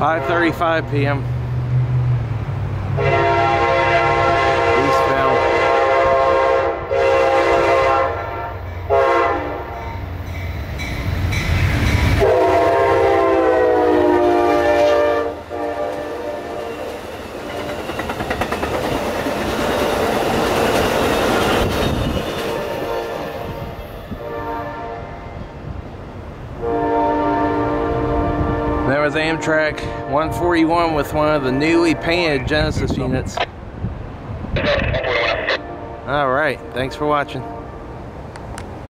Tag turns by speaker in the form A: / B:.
A: 5.35 p.m. There was Amtrak 141 with one of the newly painted Genesis units. All right, thanks for watching.